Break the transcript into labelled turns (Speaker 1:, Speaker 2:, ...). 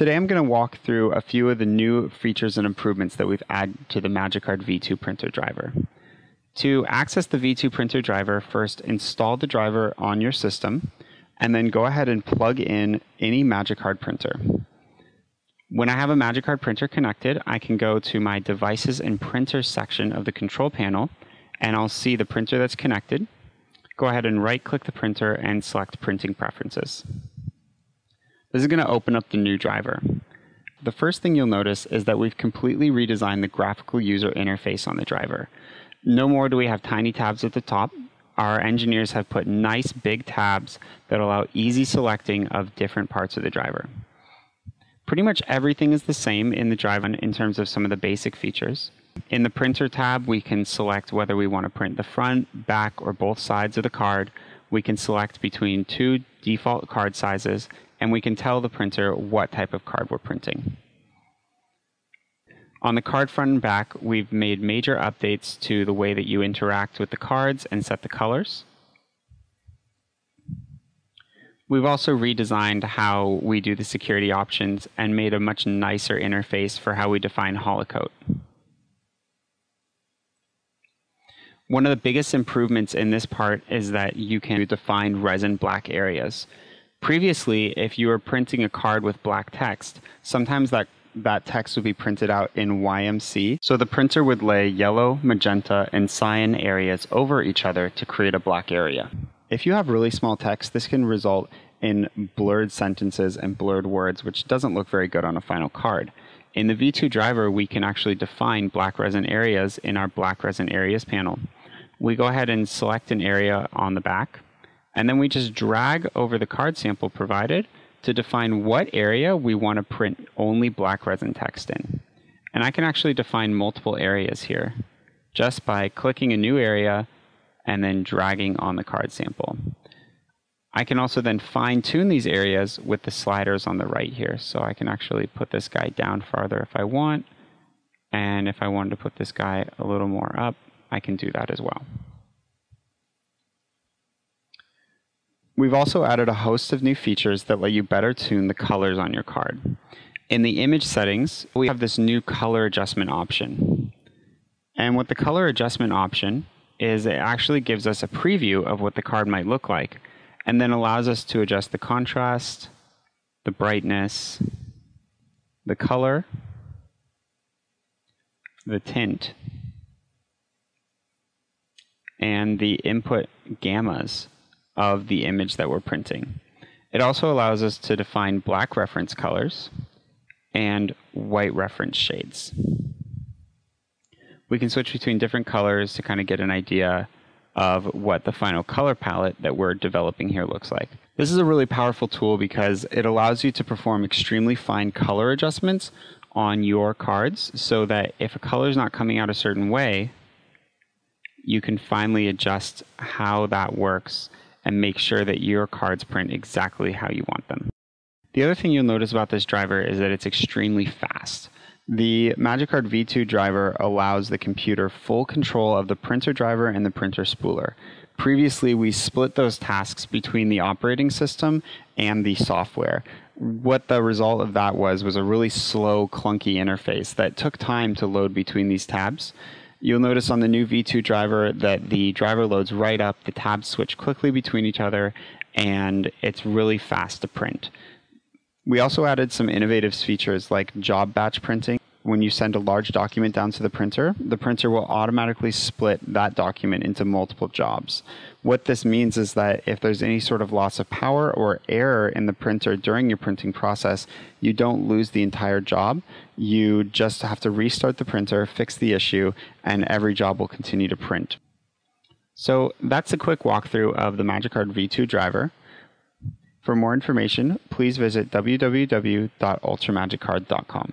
Speaker 1: Today I'm going to walk through a few of the new features and improvements that we've added to the Magicard V2 printer driver. To access the V2 printer driver, first install the driver on your system, and then go ahead and plug in any Magicard printer. When I have a Magicard printer connected, I can go to my Devices and Printers section of the control panel, and I'll see the printer that's connected. Go ahead and right click the printer and select Printing Preferences. This is going to open up the new driver. The first thing you'll notice is that we've completely redesigned the graphical user interface on the driver. No more do we have tiny tabs at the top. Our engineers have put nice big tabs that allow easy selecting of different parts of the driver. Pretty much everything is the same in the driver in terms of some of the basic features. In the printer tab, we can select whether we want to print the front, back, or both sides of the card. We can select between two default card sizes and we can tell the printer what type of card we're printing. On the card front and back, we've made major updates to the way that you interact with the cards and set the colors. We've also redesigned how we do the security options and made a much nicer interface for how we define HoloKote. One of the biggest improvements in this part is that you can define resin black areas. Previously, if you were printing a card with black text, sometimes that that text would be printed out in YMC. So the printer would lay yellow, magenta, and cyan areas over each other to create a black area. If you have really small text, this can result in blurred sentences and blurred words, which doesn't look very good on a final card. In the V2 driver, we can actually define black resin areas in our black resin areas panel. We go ahead and select an area on the back and then we just drag over the card sample provided to define what area we want to print only black resin text in. And I can actually define multiple areas here just by clicking a new area and then dragging on the card sample. I can also then fine tune these areas with the sliders on the right here. So I can actually put this guy down farther if I want. And if I wanted to put this guy a little more up, I can do that as well. We've also added a host of new features that let you better tune the colors on your card. In the image settings, we have this new color adjustment option. And what the color adjustment option is it actually gives us a preview of what the card might look like and then allows us to adjust the contrast, the brightness, the color, the tint, and the input gammas of the image that we're printing. It also allows us to define black reference colors and white reference shades. We can switch between different colors to kind of get an idea of what the final color palette that we're developing here looks like. This is a really powerful tool because it allows you to perform extremely fine color adjustments on your cards so that if a color is not coming out a certain way, you can finally adjust how that works and make sure that your cards print exactly how you want them. The other thing you'll notice about this driver is that it's extremely fast. The Magicard V2 driver allows the computer full control of the printer driver and the printer spooler. Previously, we split those tasks between the operating system and the software. What the result of that was was a really slow, clunky interface that took time to load between these tabs. You'll notice on the new V2 driver that the driver loads right up, the tabs switch quickly between each other, and it's really fast to print. We also added some innovative features like job batch printing. When you send a large document down to the printer, the printer will automatically split that document into multiple jobs. What this means is that if there's any sort of loss of power or error in the printer during your printing process, you don't lose the entire job. You just have to restart the printer, fix the issue, and every job will continue to print. So that's a quick walkthrough of the Magicard V2 driver. For more information, please visit www.ultramagicard.com.